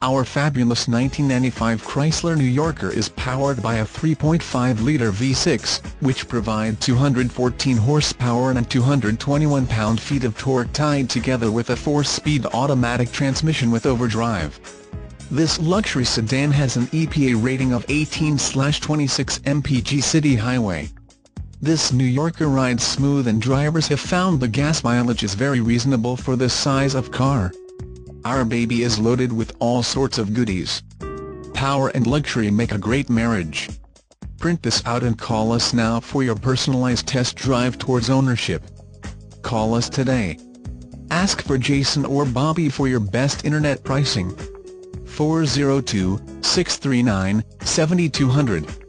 Our fabulous 1995 Chrysler New Yorker is powered by a 3.5-litre V6, which provides 214 horsepower and 221 pound-feet of torque tied together with a 4-speed automatic transmission with overdrive. This luxury sedan has an EPA rating of 18-26 mpg city highway. This New Yorker rides smooth and drivers have found the gas mileage is very reasonable for this size of car. Our baby is loaded with all sorts of goodies. Power and luxury make a great marriage. Print this out and call us now for your personalized test drive towards ownership. Call us today. Ask for Jason or Bobby for your best internet pricing. 402-639-7200